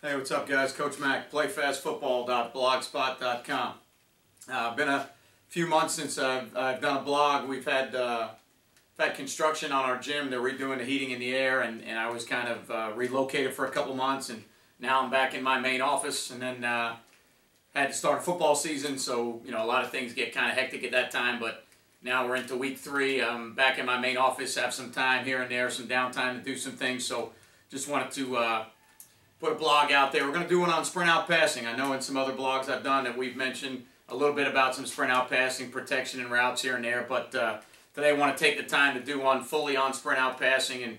Hey, what's up, guys? Coach Mac, playfastfootball.blogspot.com. Uh, been a few months since I've, I've done a blog. We've had uh, had construction on our gym. They're redoing the heating in the air, and, and I was kind of uh, relocated for a couple months, and now I'm back in my main office, and then uh, had to start football season, so you know a lot of things get kind of hectic at that time, but now we're into week three. I'm back in my main office, have some time here and there, some downtime to do some things, so just wanted to uh, put a blog out there. We're going to do one on sprint out passing. I know in some other blogs I've done that we've mentioned a little bit about some sprint out passing, protection and routes here and there, but uh, today I want to take the time to do one fully on sprint out passing and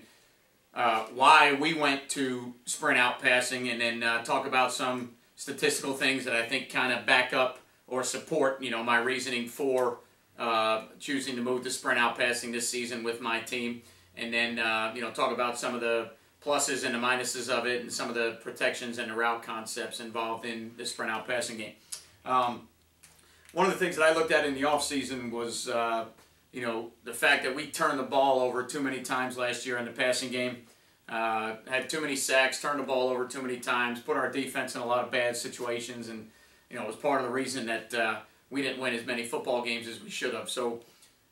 uh, why we went to sprint out passing and then uh, talk about some statistical things that I think kind of back up or support, you know, my reasoning for uh, choosing to move to sprint out passing this season with my team. And then, uh, you know, talk about some of the pluses and the minuses of it and some of the protections and the route concepts involved in the sprint out passing game. Um, one of the things that I looked at in the offseason was, uh, you know, the fact that we turned the ball over too many times last year in the passing game. Uh, had too many sacks, turned the ball over too many times, put our defense in a lot of bad situations, and, you know, it was part of the reason that uh, we didn't win as many football games as we should have. So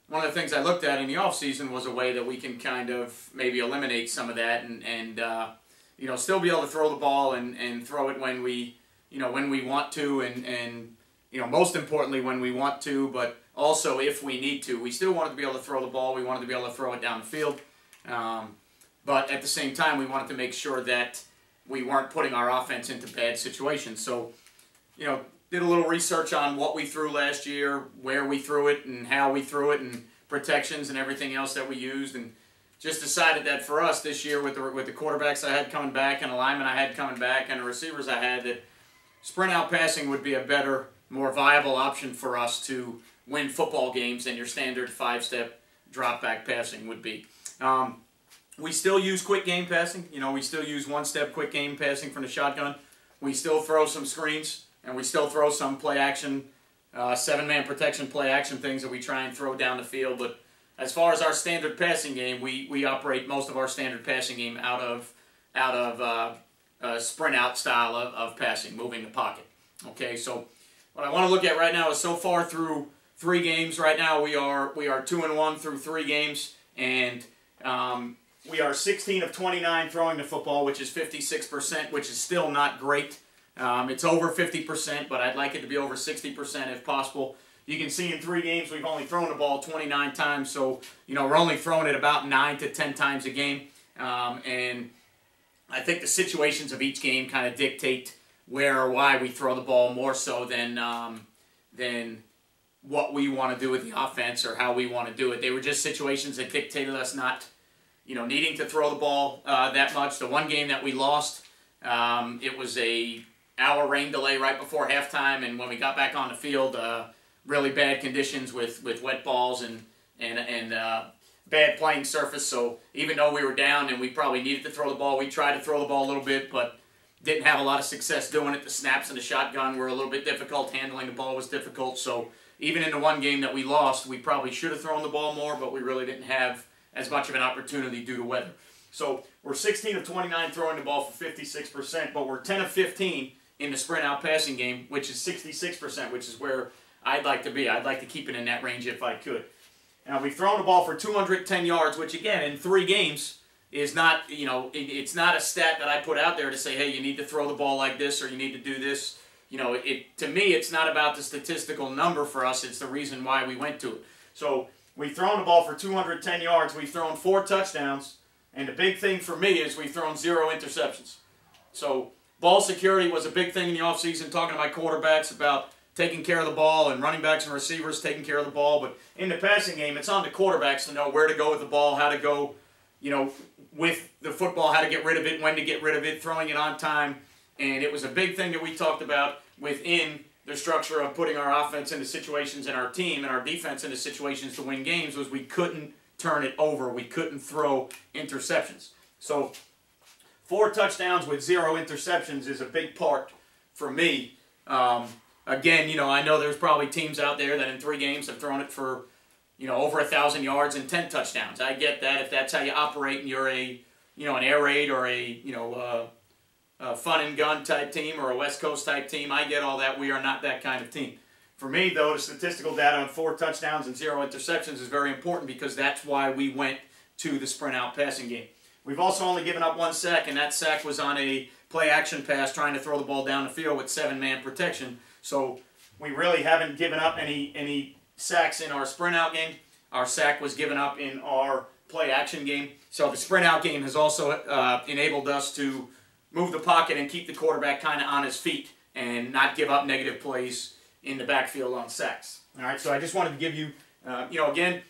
one of the things I looked at in the offseason was a way that we can kind of maybe eliminate some of that and, and uh, you know, still be able to throw the ball and, and throw it when we, you know, when we want to and, and, you know, most importantly when we want to, but also if we need to. We still wanted to be able to throw the ball. We wanted to be able to throw it down the field. Um, but at the same time, we wanted to make sure that we weren't putting our offense into bad situations. So, you know, did a little research on what we threw last year, where we threw it, and how we threw it, and protections and everything else that we used, and just decided that for us this year, with the with the quarterbacks I had coming back, and alignment I had coming back, and the receivers I had, that sprint out passing would be a better, more viable option for us to win football games than your standard five-step drop back passing would be. Um, we still use quick game passing. You know, we still use one-step quick game passing from the shotgun. We still throw some screens and we still throw some play action, uh, seven-man protection play action things that we try and throw down the field. But as far as our standard passing game, we, we operate most of our standard passing game out of out of uh, a sprint out style of, of passing, moving the pocket. Okay, so what I want to look at right now is so far through three games. Right now we are we are two and one through three games, and um, we are 16 of 29 throwing the football, which is 56%, which is still not great. Um, it's over 50%, but I'd like it to be over 60% if possible. You can see in three games we've only thrown the ball 29 times, so you know we're only throwing it about nine to 10 times a game. Um, and I think the situations of each game kind of dictate where or why we throw the ball more so than um, than what we want to do with the offense or how we want to do it. They were just situations that dictated us not, you know, needing to throw the ball uh, that much. The one game that we lost, um, it was a hour rain delay right before halftime, and when we got back on the field, uh, really bad conditions with, with wet balls and and and uh, bad playing surface. So even though we were down and we probably needed to throw the ball, we tried to throw the ball a little bit, but didn't have a lot of success doing it. The snaps and the shotgun were a little bit difficult. Handling the ball was difficult. So even in the one game that we lost, we probably should have thrown the ball more, but we really didn't have as much of an opportunity due to weather. So we're 16 of 29 throwing the ball for 56%, but we're 10 of 15 in the sprint out passing game, which is 66%, which is where I'd like to be. I'd like to keep it in that range if I could. Now, we've thrown the ball for 210 yards, which, again, in three games is not, you know, it's not a stat that I put out there to say, hey, you need to throw the ball like this or you need to do this. You know, it to me, it's not about the statistical number for us. It's the reason why we went to it. So we've thrown the ball for 210 yards. We've thrown four touchdowns. And the big thing for me is we've thrown zero interceptions. So Ball security was a big thing in the offseason, talking to my quarterbacks about taking care of the ball and running backs and receivers taking care of the ball. But in the passing game, it's on the quarterbacks to know where to go with the ball, how to go, you know, with the football, how to get rid of it, when to get rid of it, throwing it on time. And it was a big thing that we talked about within the structure of putting our offense into situations and our team and our defense into situations to win games was we couldn't turn it over. We couldn't throw interceptions. So four touchdowns with zero interceptions is a big part for me. Um, again, you know, I know there's probably teams out there that in three games have thrown it for, you know, over a thousand yards and ten touchdowns. I get that if that's how you operate and you're a, you know, an air raid or a, you know, uh, a fun and gun type team or a West Coast type team. I get all that. We are not that kind of team. For me, though, the statistical data on four touchdowns and zero interceptions is very important because that's why we went to the sprint out passing game. We've also only given up one sack, and that sack was on a play action pass trying to throw the ball down the field with seven man protection. So we really haven't given up any any sacks in our sprint out game. Our sack was given up in our play action game. So the sprint out game has also uh, enabled us to move the pocket and keep the quarterback kind of on his feet and not give up negative plays in the backfield on sacks. All right, so I just wanted to give you, uh, you know, again,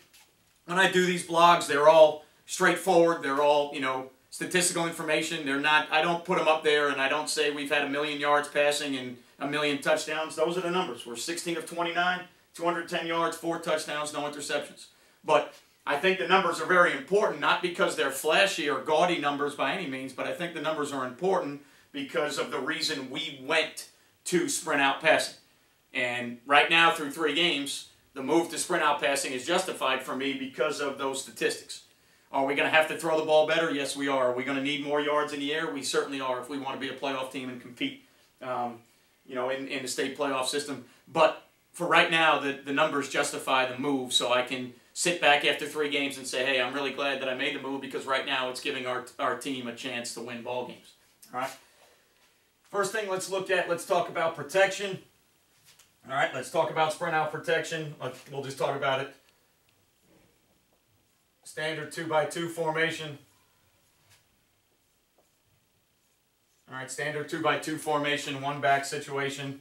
when I do these blogs, they're all straightforward. They're all, you know, statistical information. They're not, I don't put them up there and I don't say we've had a million yards passing and a million touchdowns. Those are the numbers. We're 16 of 29, 210 yards, four touchdowns, no interceptions. But I think the numbers are very important, not because they're flashy or gaudy numbers by any means, but I think the numbers are important because of the reason we went to sprint out passing. And right now, through three games, the move to sprint out passing is justified for me because of those statistics. Are we going to have to throw the ball better? Yes, we are. Are we going to need more yards in the air? We certainly are if we want to be a playoff team and compete, um, you know, in, in the state playoff system. But for right now, the, the numbers justify the move, so I can sit back after three games and say, hey, I'm really glad that I made the move because right now it's giving our, our team a chance to win ball games. All right. First thing let's look at, let's talk about protection. All right, let's talk about sprint out protection. We'll just talk about it. Standard 2 by 2 formation. All right, standard 2 by 2 formation, one back situation.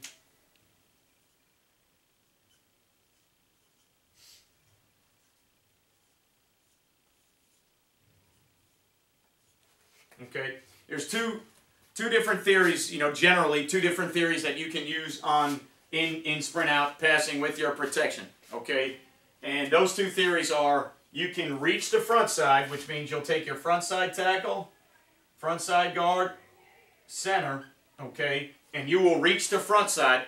Okay, there's two two different theories, you know, generally two different theories that you can use on in in sprint out passing with your protection. Okay, and those two theories are you can reach the front side, which means you'll take your front side tackle, front side guard, center, okay, and you will reach the front side,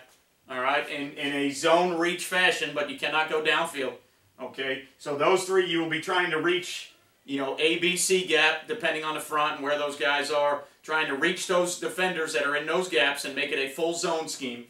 all right, in, in a zone reach fashion, but you cannot go downfield, okay. So those three you will be trying to reach you know, A, B, C gap, depending on the front and where those guys are, trying to reach those defenders that are in those gaps and make it a full zone scheme.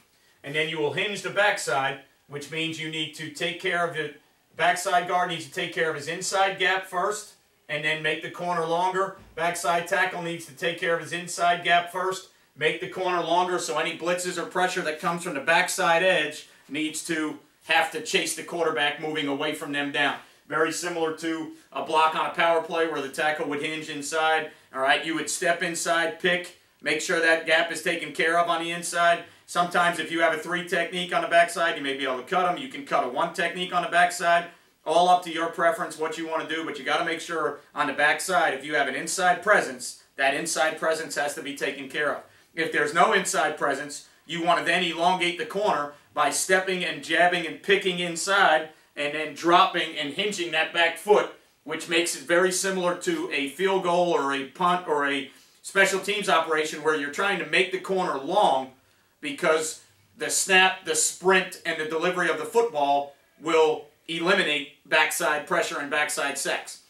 And then you will hinge the backside, which means you need to take care of the backside guard needs to take care of his inside gap first and then make the corner longer. Backside tackle needs to take care of his inside gap first, make the corner longer so any blitzes or pressure that comes from the backside edge needs to have to chase the quarterback moving away from them down. Very similar to a block on a power play where the tackle would hinge inside. All right, you would step inside, pick, make sure that gap is taken care of on the inside. Sometimes if you have a three technique on the backside, you may be able to cut them. You can cut a one technique on the backside. All up to your preference what you want to do, but you got to make sure on the backside, if you have an inside presence, that inside presence has to be taken care of. If there's no inside presence, you want to then elongate the corner by stepping and jabbing and picking inside and then dropping and hinging that back foot, which makes it very similar to a field goal or a punt or a special teams operation where you're trying to make the corner long because the snap, the sprint, and the delivery of the football will eliminate backside pressure and backside sacks.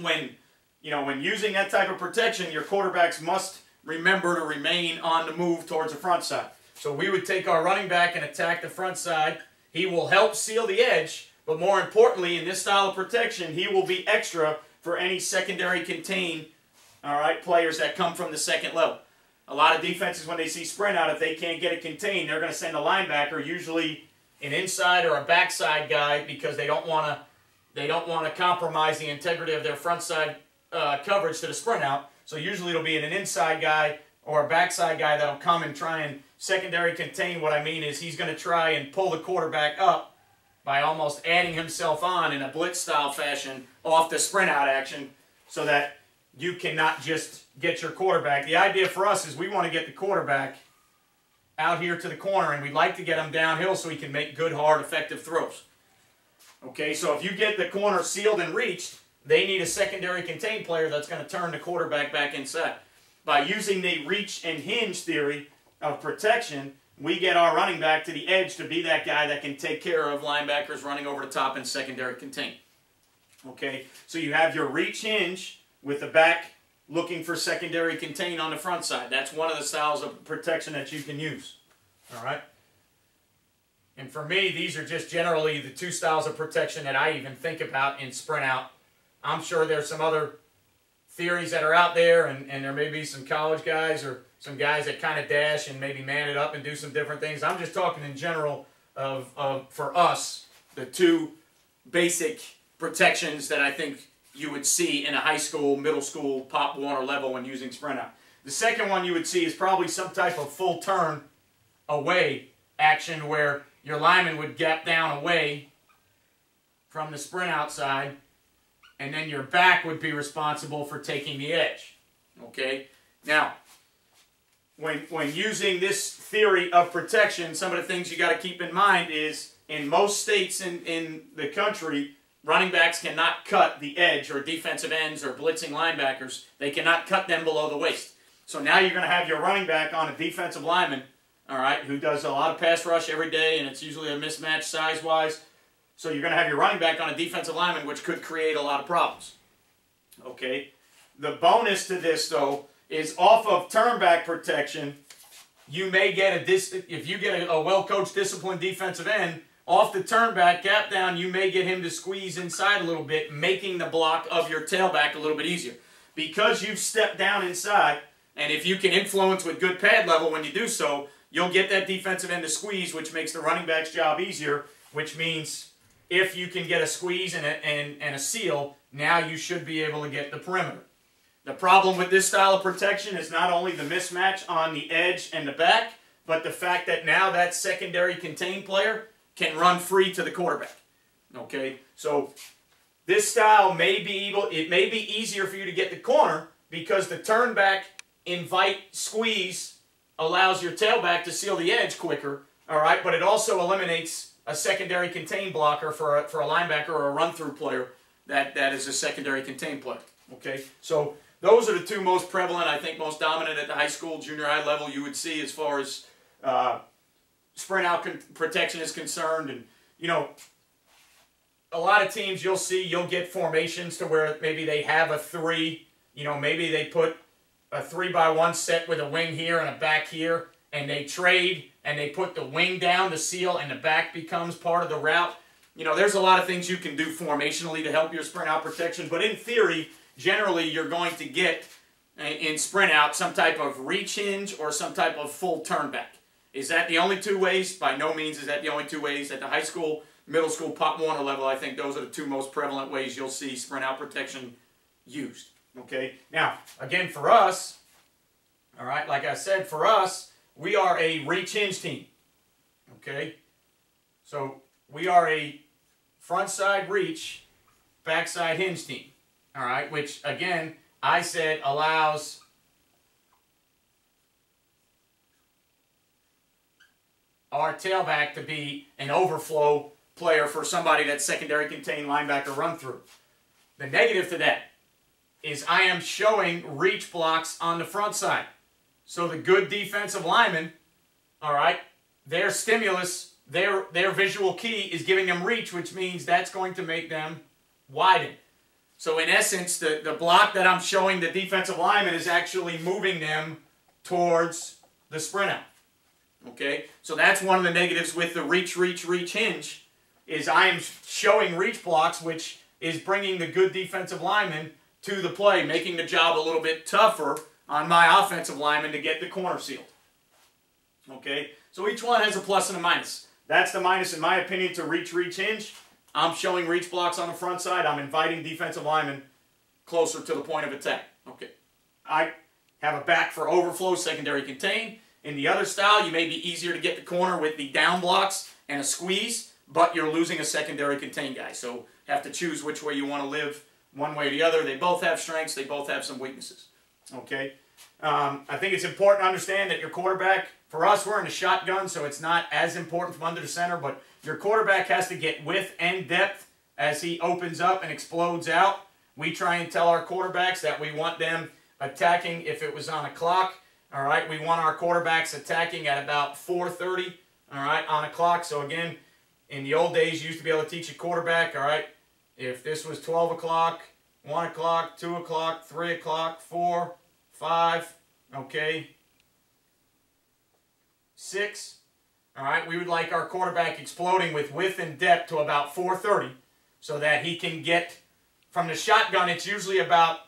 When you know when using that type of protection, your quarterbacks must remember to remain on the move towards the front side. So we would take our running back and attack the front side he will help seal the edge, but more importantly, in this style of protection, he will be extra for any secondary contain, all right, players that come from the second level. A lot of defenses, when they see sprint out, if they can't get it contained, they're going to send a linebacker, usually an inside or a backside guy, because they don't want to they don't want to compromise the integrity of their front side uh, coverage to the sprint out. So usually it'll be an inside guy or a backside guy that'll come and try and secondary contain, what I mean is he's going to try and pull the quarterback up by almost adding himself on in a blitz style fashion off the sprint out action so that you cannot just get your quarterback. The idea for us is we want to get the quarterback out here to the corner and we'd like to get him downhill so he can make good, hard, effective throws. Okay, so if you get the corner sealed and reached, they need a secondary contain player that's going to turn the quarterback back inside. By using the reach and hinge theory, of protection, we get our running back to the edge to be that guy that can take care of linebackers running over the top and secondary contain. Okay, so you have your reach hinge with the back looking for secondary contain on the front side. That's one of the styles of protection that you can use. All right. And for me, these are just generally the two styles of protection that I even think about in sprint out. I'm sure there's some other theories that are out there, and, and there may be some college guys or some guys that kind of dash and maybe man it up and do some different things. I'm just talking in general of, of for us, the two basic protections that I think you would see in a high school, middle school, pop Warner level when using sprint out. The second one you would see is probably some type of full turn away action where your lineman would gap down away from the sprint outside and then your back would be responsible for taking the edge. Okay? Now, when, when using this theory of protection, some of the things you got to keep in mind is in most states in, in the country, running backs cannot cut the edge or defensive ends or blitzing linebackers. They cannot cut them below the waist. So now you're going to have your running back on a defensive lineman, all right, who does a lot of pass rush every day, and it's usually a mismatch size-wise. So you're going to have your running back on a defensive lineman, which could create a lot of problems. Okay? The bonus to this, though, is off of turnback protection, you may get a dis if you get a, a well-coached, disciplined defensive end, off the turnback, gap down, you may get him to squeeze inside a little bit, making the block of your tailback a little bit easier. Because you've stepped down inside, and if you can influence with good pad level when you do so, you'll get that defensive end to squeeze, which makes the running back's job easier, which means if you can get a squeeze and a, and, and a seal, now you should be able to get the perimeter. The problem with this style of protection is not only the mismatch on the edge and the back, but the fact that now that secondary contained player can run free to the quarterback. Okay, so this style may be able, it may be easier for you to get the corner because the turn back invite squeeze allows your tailback to seal the edge quicker, all right, but it also eliminates a secondary contain blocker for a, for a linebacker or a run through player that, that is a secondary contain player. Okay, so those are the two most prevalent, I think, most dominant at the high school, junior high level you would see as far as uh, sprint out protection is concerned. And, you know, a lot of teams you'll see, you'll get formations to where maybe they have a three, you know, maybe they put a three by one set with a wing here and a back here, and they trade and they put the wing down to seal and the back becomes part of the route. You know, there's a lot of things you can do formationally to help your sprint out protection, but in theory, generally you're going to get uh, in sprint out some type of reach hinge or some type of full turn back. Is that the only two ways? By no means is that the only two ways. At the high school, middle school, Pop Warner level, I think those are the two most prevalent ways you'll see sprint out protection used. Okay? Now, again, for us, all right, like I said, for us, we are a reach hinge team. Okay? So, we are a front side reach, backside hinge team. All right, which, again, I said allows our tailback to be an overflow player for somebody that's secondary contained linebacker run through. The negative to that is I am showing reach blocks on the front side. So the good defensive lineman, all right, their stimulus, their, their visual key is giving them reach, which means that's going to make them widen. So in essence, the, the block that I'm showing the defensive lineman is actually moving them towards the sprint out. Okay, so that's one of the negatives with the reach, reach, reach hinge, is I am showing reach blocks, which is bringing the good defensive lineman to the play, making the job a little bit tougher on my offensive lineman to get the corner sealed. Okay, so each one has a plus and a minus. That's the minus, in my opinion, to reach, reach hinge. I'm showing reach blocks on the front side. I'm inviting defensive linemen closer to the point of attack. Okay, I have a back for overflow, secondary contain. In the other style, you may be easier to get the corner with the down blocks and a squeeze, but you're losing a secondary contain guy. So you have to choose which way you want to live, one way or the other. They both have strengths. They both have some weaknesses. Okay. Um, I think it's important to understand that your quarterback, for us, we're in a shotgun, so it's not as important from under the center, but your quarterback has to get width and depth as he opens up and explodes out. We try and tell our quarterbacks that we want them attacking if it was on a clock all right, we want our quarterbacks attacking at about 4.30, all right, on a clock. So again, in the old days, you used to be able to teach a quarterback, all right, if this was 12 o'clock 1 o'clock, 2 o'clock, 3 o'clock, 4, 5, okay, 6. All right, we would like our quarterback exploding with width and depth to about 430 so that he can get from the shotgun, it's usually about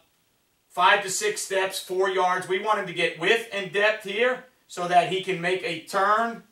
five to six steps, four yards. We want him to get width and depth here so that he can make a turn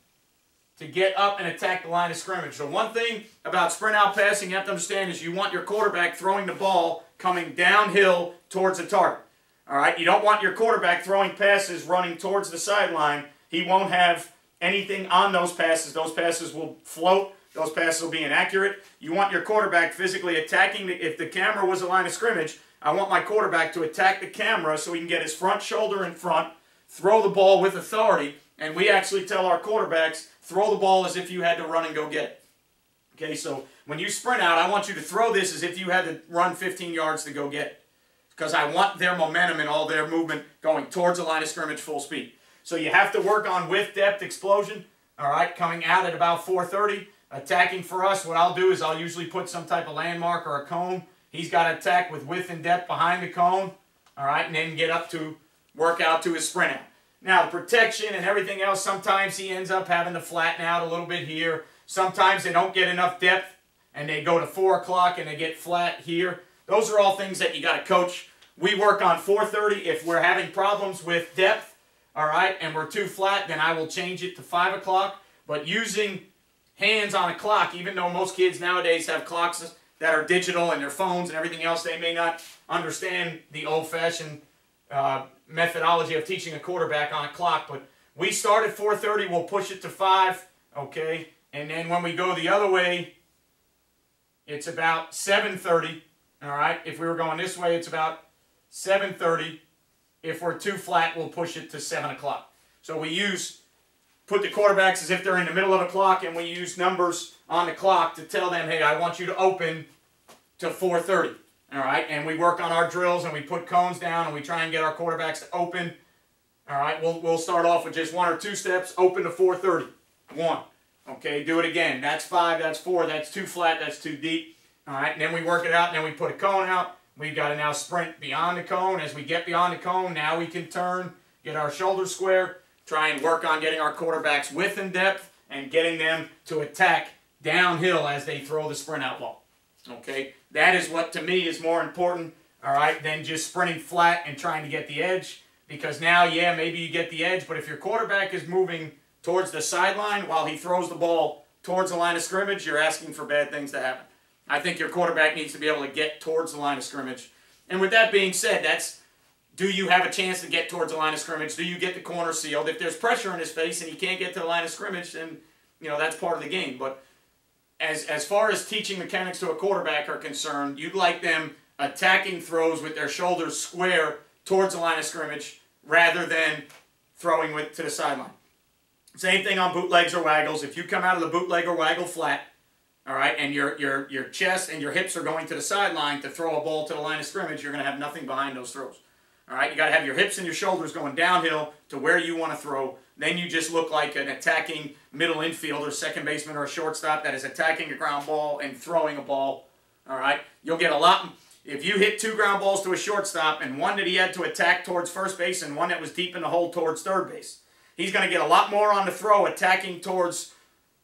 to get up and attack the line of scrimmage. So one thing about sprint out passing you have to understand is you want your quarterback throwing the ball coming downhill towards the target. All right, you don't want your quarterback throwing passes running towards the sideline. He won't have anything on those passes. Those passes will float. Those passes will be inaccurate. You want your quarterback physically attacking. The, if the camera was a line of scrimmage, I want my quarterback to attack the camera so he can get his front shoulder in front, throw the ball with authority, and we actually tell our quarterbacks, throw the ball as if you had to run and go get it. Okay, so when you sprint out, I want you to throw this as if you had to run 15 yards to go get it. Because I want their momentum and all their movement going towards the line of scrimmage full speed. So you have to work on width, depth, explosion. All right, coming out at about 430. Attacking for us, what I'll do is I'll usually put some type of landmark or a cone. He's got to attack with width and depth behind the cone. All right, and then get up to work out to his sprint out. Now, the protection and everything else, sometimes he ends up having to flatten out a little bit here. Sometimes they don't get enough depth and they go to 4 o'clock and they get flat here. Those are all things that you got to coach. We work on 430. If we're having problems with depth, all right, and we're too flat, then I will change it to 5 o'clock. But using hands on a clock, even though most kids nowadays have clocks that are digital and their phones and everything else, they may not understand the old-fashioned uh, methodology of teaching a quarterback on a clock. But we start at 4.30, we'll push it to 5, okay? And then when we go the other way, it's about 7.30, all right? If we were going this way, it's about 7.30. If we're too flat, we'll push it to 7 o'clock. So we use put the quarterbacks as if they're in the middle of a clock, and we use numbers on the clock to tell them, hey, I want you to open to 4.30. All right, and we work on our drills, and we put cones down, and we try and get our quarterbacks to open. All right, we'll, we'll start off with just one or two steps, open to 4.30. One. Okay, do it again. That's five, that's four, that's too flat, that's too deep. All right, and then we work it out, and then we put a cone out. We've got to now sprint beyond the cone. As we get beyond the cone, now we can turn, get our shoulders square, try and work on getting our quarterbacks width and depth and getting them to attack downhill as they throw the sprint out ball. Okay, that is what to me is more important, all right, than just sprinting flat and trying to get the edge. Because now, yeah, maybe you get the edge, but if your quarterback is moving towards the sideline while he throws the ball towards the line of scrimmage, you're asking for bad things to happen. I think your quarterback needs to be able to get towards the line of scrimmage. And with that being said, that's do you have a chance to get towards the line of scrimmage? Do you get the corner sealed? If there's pressure in his face and he can't get to the line of scrimmage, then you know that's part of the game. But as as far as teaching mechanics to a quarterback are concerned, you'd like them attacking throws with their shoulders square towards the line of scrimmage rather than throwing with to the sideline. Same thing on bootlegs or waggles. If you come out of the bootleg or waggle flat, all right, and your your your chest and your hips are going to the sideline to throw a ball to the line of scrimmage, you're going to have nothing behind those throws. All right, you got to have your hips and your shoulders going downhill to where you want to throw. Then you just look like an attacking middle infielder, second baseman, or a shortstop that is attacking a ground ball and throwing a ball. All right, you'll get a lot. If you hit two ground balls to a shortstop and one that he had to attack towards first base and one that was deep in the hole towards third base, he's going to get a lot more on the throw attacking towards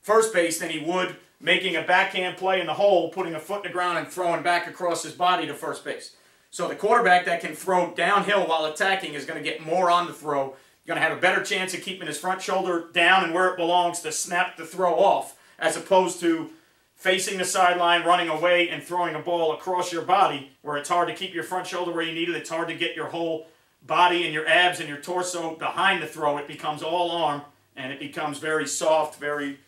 first base than he would making a backhand play in the hole, putting a foot in the ground and throwing back across his body to first base. So the quarterback that can throw downhill while attacking is going to get more on the throw. You're going to have a better chance of keeping his front shoulder down and where it belongs to snap the throw off, as opposed to facing the sideline, running away, and throwing a ball across your body, where it's hard to keep your front shoulder where you need it. It's hard to get your whole body and your abs and your torso behind the throw. It becomes all arm, and it becomes very soft, very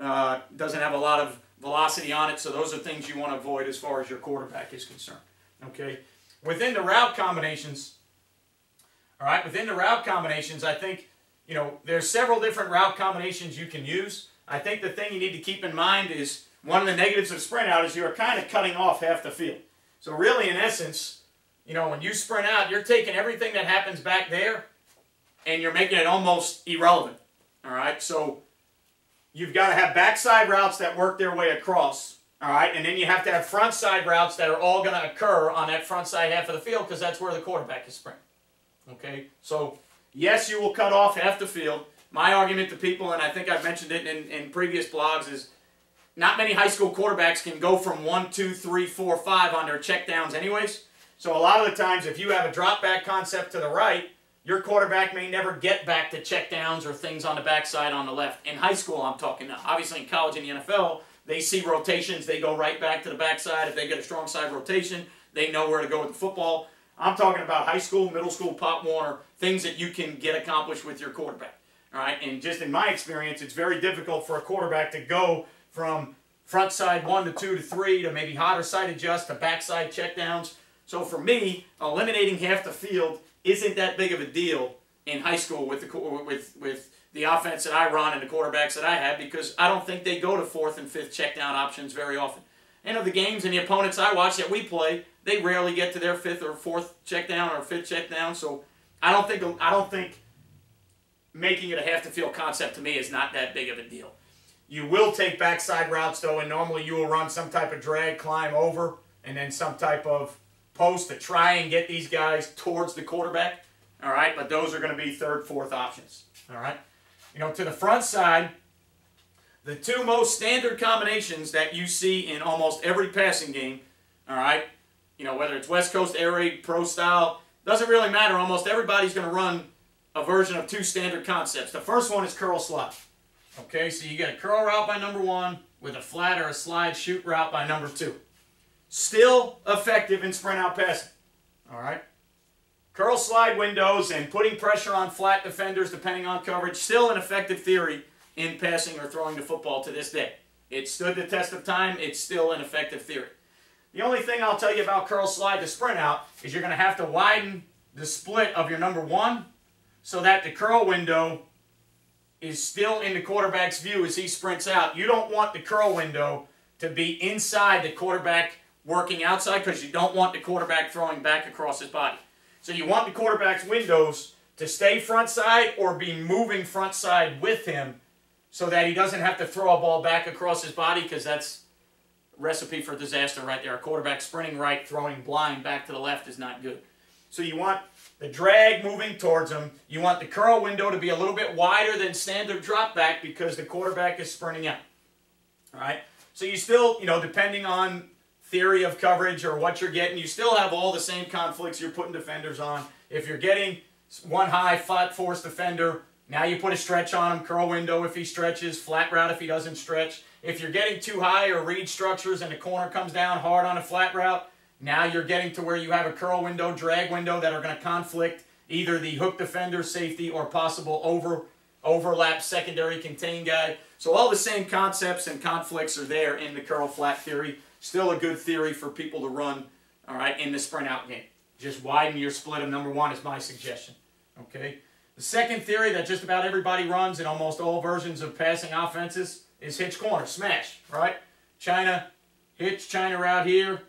uh, doesn't have a lot of velocity on it. So those are things you want to avoid as far as your quarterback is concerned. Okay. Within the route combinations, all right, within the route combinations, I think, you know, there's several different route combinations you can use. I think the thing you need to keep in mind is one of the negatives of sprint out is you're kind of cutting off half the field. So really, in essence, you know, when you sprint out, you're taking everything that happens back there and you're making it almost irrelevant. All right, so you've got to have backside routes that work their way across All right, and then you have to have front side routes that are all going to occur on that front side half of the field because that's where the quarterback is sprinting. Okay, so yes, you will cut off half the field. My argument to people, and I think I've mentioned it in, in previous blogs, is not many high school quarterbacks can go from one, two, three, four, five on their checkdowns anyways. So a lot of the times, if you have a drop back concept to the right, your quarterback may never get back to checkdowns or things on the backside on the left. In high school, I'm talking now. Obviously, in college and the NFL, they see rotations, they go right back to the backside. If they get a strong side rotation, they know where to go with the football. I'm talking about high school, middle school, Pop Warner, things that you can get accomplished with your quarterback. All right, and just in my experience, it's very difficult for a quarterback to go from front side one to two to three to maybe hotter side adjust to backside checkdowns. So for me, eliminating half the field isn't that big of a deal in high school with the with with the offense that I run and the quarterbacks that I have because I don't think they go to fourth and fifth check down options very often. And of the games and the opponents I watch that we play, they rarely get to their fifth or fourth check down or fifth check down. So I don't think I don't think making it a half the field concept to me is not that big of a deal. You will take backside routes though, and normally you will run some type of drag climb over and then some type of post to try and get these guys towards the quarterback. All right, but those are going to be third, fourth options. All right. You know, to the front side, the two most standard combinations that you see in almost every passing game, all right, you know, whether it's West Coast Air Raid, Pro Style, doesn't really matter. Almost everybody's going to run a version of two standard concepts. The first one is curl slide. Okay, so you get a curl route by number one with a flat or a slide shoot route by number two. Still effective in sprint out passing. All right. Curl slide windows and putting pressure on flat defenders depending on coverage, still an effective theory in passing or throwing the football to this day. It stood the test of time. It's still an effective theory. The only thing I'll tell you about curl slide to sprint out is you're going to have to widen the split of your number one so that the curl window is still in the quarterback's view as he sprints out. You don't want the curl window to be inside the quarterback working outside because you don't want the quarterback throwing back across his body. So you want the quarterback's windows to stay front side or be moving front side with him so that he doesn't have to throw a ball back across his body because that's recipe for disaster right there. A quarterback sprinting right, throwing blind back to the left is not good. So you want the drag moving towards him. You want the curl window to be a little bit wider than standard drop back because the quarterback is sprinting out. All right. So you still, you know, depending on theory of coverage or what you're getting, you still have all the same conflicts you're putting defenders on. If you're getting one high, flat force defender, now you put a stretch on him, curl window if he stretches, flat route if he doesn't stretch. If you're getting two high or read structures and the corner comes down hard on a flat route, now you're getting to where you have a curl window, drag window that are going to conflict either the hook defender, safety, or possible over overlap secondary contain guy. So all the same concepts and conflicts are there in the curl flat theory. Still a good theory for people to run, all right, in the sprint out game. Just widen your split of number one is my suggestion, okay? The second theory that just about everybody runs in almost all versions of passing offenses is hitch corner, smash, right? China, hitch, China route here,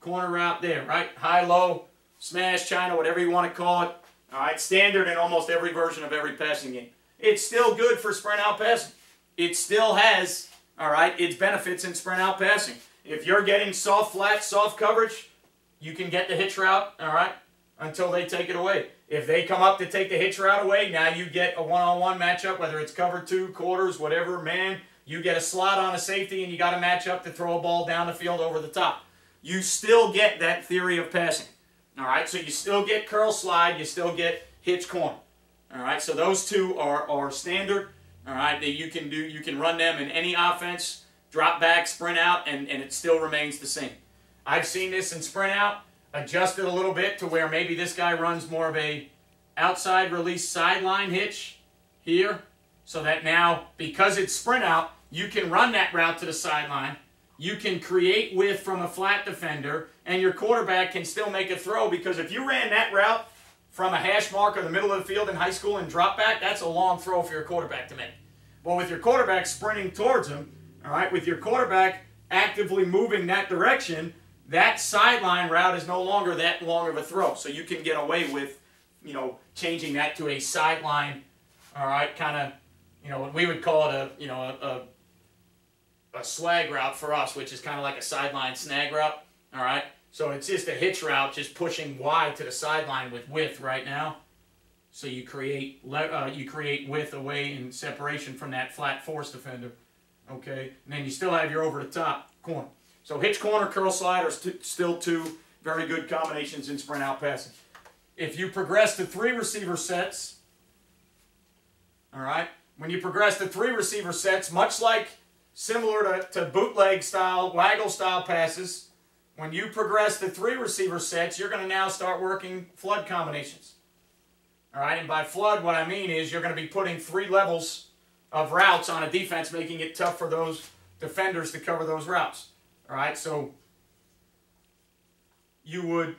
corner route there, right? High, low, smash, China, whatever you want to call it. All right, standard in almost every version of every passing game. It's still good for sprint out passing. It still has, all right, its benefits in sprint out passing. If you're getting soft flat, soft coverage, you can get the hitch route, all right, until they take it away. If they come up to take the hitch route away, now you get a one-on-one -on -one matchup, whether it's cover two, quarters, whatever, man, you get a slot on a safety and you got a matchup to throw a ball down the field over the top you still get that theory of passing. All right, so you still get curl slide, you still get hitch corner. All right, so those two are, are standard. All right, that you can do, you can run them in any offense, drop back, sprint out, and, and it still remains the same. I've seen this in sprint out, adjusted a little bit to where maybe this guy runs more of a outside release sideline hitch here, so that now, because it's sprint out, you can run that route to the sideline, you can create width from a flat defender, and your quarterback can still make a throw because if you ran that route from a hash mark or the middle of the field in high school and drop back, that's a long throw for your quarterback to make. Well, with your quarterback sprinting towards him, all right, with your quarterback actively moving that direction, that sideline route is no longer that long of a throw. So you can get away with, you know, changing that to a sideline, all right, kind of, you know, what we would call it a, you know, a, a a swag route for us, which is kind of like a sideline snag route. All right. So it's just a hitch route, just pushing wide to the sideline with width right now. So you create uh, you create width away and separation from that flat force defender. Okay, and then you still have your over the top corner. So hitch corner, curl slide are st still two very good combinations in sprint out passing. If you progress to three receiver sets, all right, when you progress to three receiver sets, much like similar to, to bootleg style, waggle style passes, when you progress to three receiver sets, you're going to now start working flood combinations. All right, and by flood, what I mean is you're going to be putting three levels of routes on a defense, making it tough for those defenders to cover those routes. All right, so you would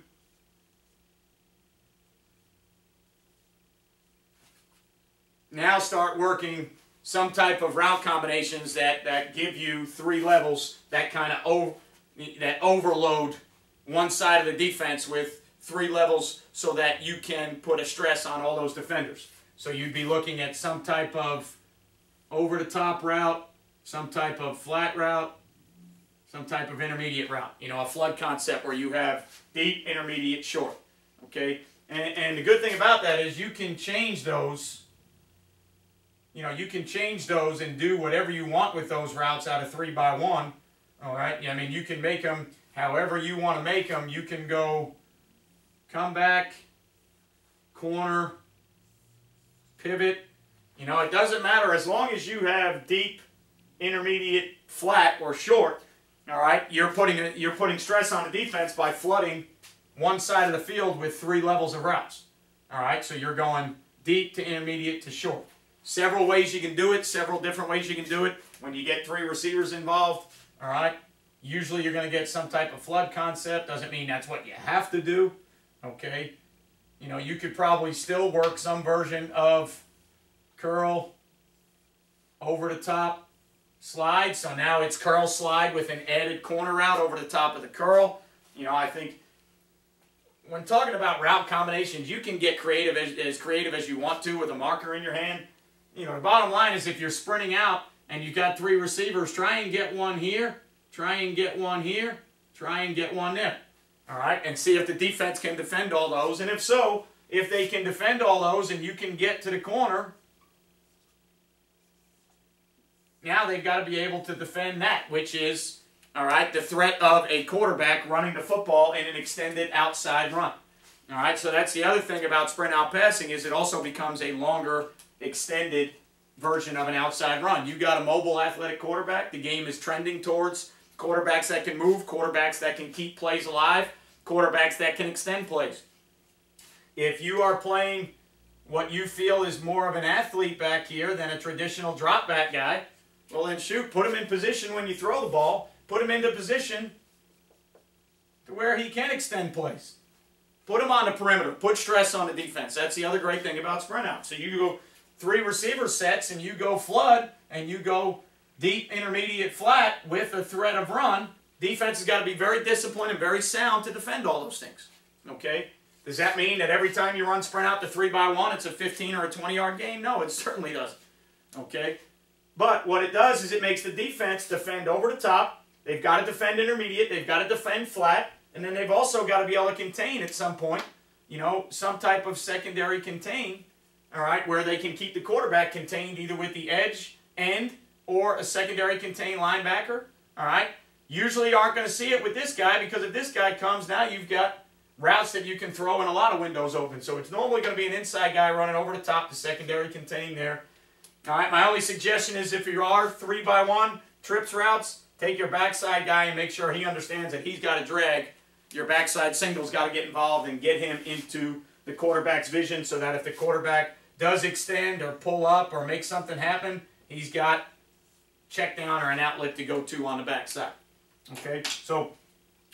now start working some type of route combinations that, that give you three levels that kind of over, that overload one side of the defense with three levels so that you can put a stress on all those defenders. So you'd be looking at some type of over the top route, some type of flat route, some type of intermediate route. You know, a flood concept where you have deep, intermediate, short. Okay? And, and the good thing about that is you can change those. You know, you can change those and do whatever you want with those routes out of 3 by 1 All right? I mean, you can make them however you want to make them. You can go come back, corner, pivot, you know, it doesn't matter as long as you have deep, intermediate, flat, or short. All right, you're putting you're putting stress on the defense by flooding one side of the field with three levels of routes. All right, so you're going deep to intermediate to short. Several ways you can do it. Several different ways you can do it. When you get three receivers involved, all right, usually you're going to get some type of flood concept. Doesn't mean that's what you have to do. Okay, you know you could probably still work some version of curl, over the top, slide. So now it's curl slide with an added corner route over the top of the curl. You know, I think when talking about route combinations, you can get creative as, as creative as you want to with a marker in your hand. You know, the bottom line is if you're sprinting out and you've got three receivers, try and get one here, try and get one here, try and get one there. All right, and see if the defense can defend all those. And if so, if they can defend all those and you can get to the corner, now they've got to be able to defend that, which is, all right, the threat of a quarterback running the football in an extended outside run. All right, so that's the other thing about sprint out passing is it also becomes a longer, extended version of an outside run. You've got a mobile athletic quarterback. The game is trending towards quarterbacks that can move, quarterbacks that can keep plays alive, quarterbacks that can extend plays. If you are playing what you feel is more of an athlete back here than a traditional drop back guy, well, then shoot, put him in position when you throw the ball. Put him into position to where he can extend plays. Put him on the perimeter. Put stress on the defense. That's the other great thing about sprint out. So you go three receiver sets and you go flood and you go deep, intermediate, flat with a threat of run. Defense has got to be very disciplined and very sound to defend all those things. Okay? Does that mean that every time you run sprint out to three by one, it's a 15 or a 20 yard game? No, it certainly doesn't. Okay? But what it does is it makes the defense defend over the top. They've got to defend intermediate. They've got to defend flat. And then they've also got to be able to contain at some point, you know, some type of secondary contain, all right, where they can keep the quarterback contained either with the edge end or a secondary contain linebacker, all right. Usually aren't going to see it with this guy because if this guy comes, now you've got routes that you can throw and a lot of windows open. So it's normally going to be an inside guy running over the top, the secondary contain there. All right, my only suggestion is if you are three by one trips routes, take your backside guy and make sure he understands that he's got to drag. Your backside single's got to get involved and get him into the quarterback's vision so that if the quarterback does extend or pull up or make something happen, he's got check down or an outlet to go to on the backside. Okay, so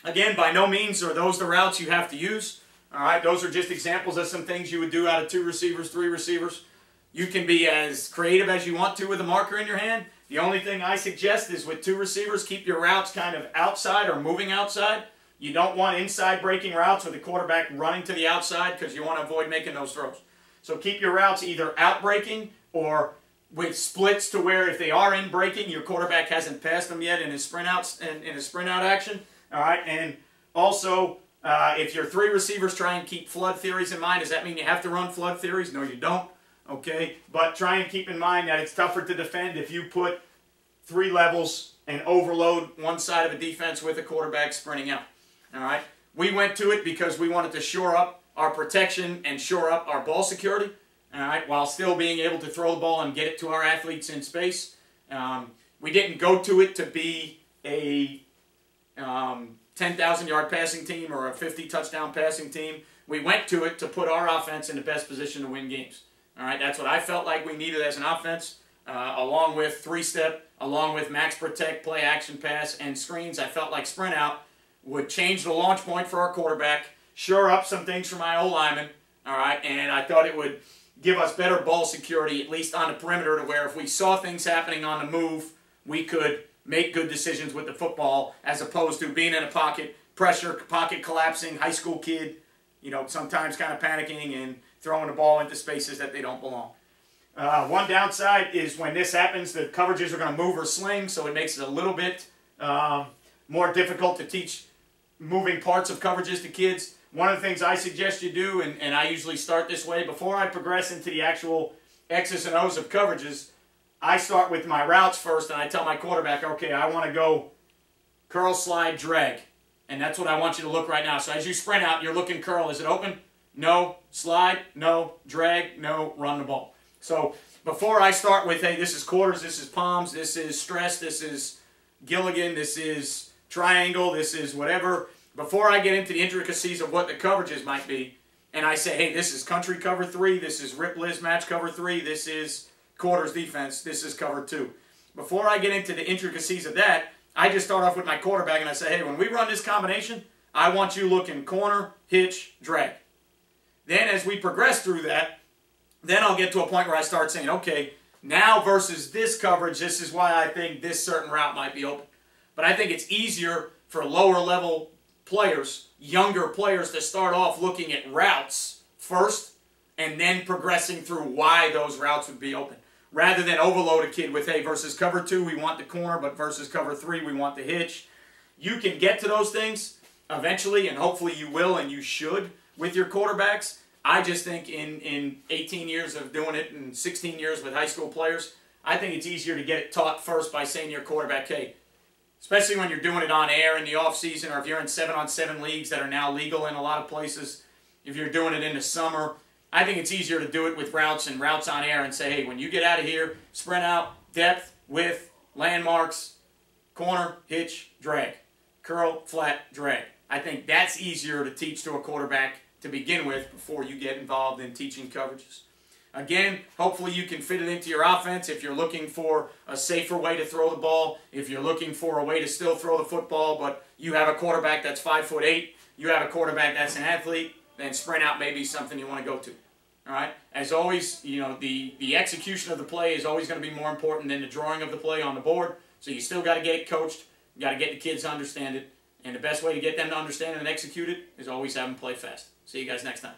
again, by no means are those the routes you have to use. All right, those are just examples of some things you would do out of two receivers, three receivers. You can be as creative as you want to with a marker in your hand. The only thing I suggest is with two receivers, keep your routes kind of outside or moving outside. You don't want inside breaking routes with the quarterback running to the outside because you want to avoid making those throws. So keep your routes either out breaking or with splits to where if they are in breaking, your quarterback hasn't passed them yet in his sprint outs in, in his sprint out action. All right, and also uh, if your three receivers try and keep flood theories in mind, does that mean you have to run flood theories? No, you don't. Okay, but try and keep in mind that it's tougher to defend if you put three levels and overload one side of a defense with a quarterback sprinting out. All right, we went to it because we wanted to shore up our protection and shore up our ball security all right, while still being able to throw the ball and get it to our athletes in space. Um, we didn't go to it to be a um, 10,000 yard passing team or a 50 touchdown passing team. We went to it to put our offense in the best position to win games. All right, that's what I felt like we needed as an offense, uh, along with three step, along with max protect, play action pass, and screens. I felt like sprint out would change the launch point for our quarterback, shore up some things for my O lineman. All right, and I thought it would give us better ball security, at least on the perimeter, to where if we saw things happening on the move, we could make good decisions with the football as opposed to being in a pocket, pressure, pocket collapsing, high school kid, you know, sometimes kind of panicking and throwing the ball into spaces that they don't belong. Uh, one downside is when this happens, the coverages are going to move or sling, so it makes it a little bit um, more difficult to teach moving parts of coverages to kids. One of the things I suggest you do, and, and I usually start this way, before I progress into the actual X's and O's of coverages, I start with my routes first, and I tell my quarterback, okay, I want to go curl, slide, drag. And that's what I want you to look right now. So as you sprint out, you're looking curl. Is it open? No. Slide? No. Drag? No. Run the ball. So before I start with, hey, this is quarters, this is palms, this is stress, this is Gilligan, this is triangle, this is whatever, before I get into the intricacies of what the coverages might be, and I say, hey, this is country cover three, this is Rip Liz match cover three, this is quarters defense, this is cover two. Before I get into the intricacies of that, I just start off with my quarterback and I say, hey, when we run this combination, I want you looking corner, hitch, drag. Then as we progress through that, then I'll get to a point where I start saying, okay, now versus this coverage, this is why I think this certain route might be open. But I think it's easier for lower level players, younger players, to start off looking at routes first and then progressing through why those routes would be open. Rather than overload a kid with, hey, versus cover two, we want the corner, but versus cover three, we want the hitch. You can get to those things eventually, and hopefully you will and you should with your quarterbacks. I just think in, in 18 years of doing it and 16 years with high school players, I think it's easier to get it taught first by saying to your quarterback, hey, especially when you're doing it on air in the off season or if you're in seven on seven leagues that are now legal in a lot of places if you're doing it in the summer i think it's easier to do it with routes and routes on air and say hey when you get out of here sprint out depth width landmarks corner hitch drag curl flat drag i think that's easier to teach to a quarterback to begin with before you get involved in teaching coverages Again, hopefully you can fit it into your offense if you're looking for a safer way to throw the ball, if you're looking for a way to still throw the football, but you have a quarterback that's five foot eight, you have a quarterback that's an athlete, then sprint out may be something you want to go to. All right. As always, you know the the execution of the play is always going to be more important than the drawing of the play on the board. So you still got to get it coached. You got to get the kids to understand it, and the best way to get them to understand and execute it is always have them play fast. See you guys next time.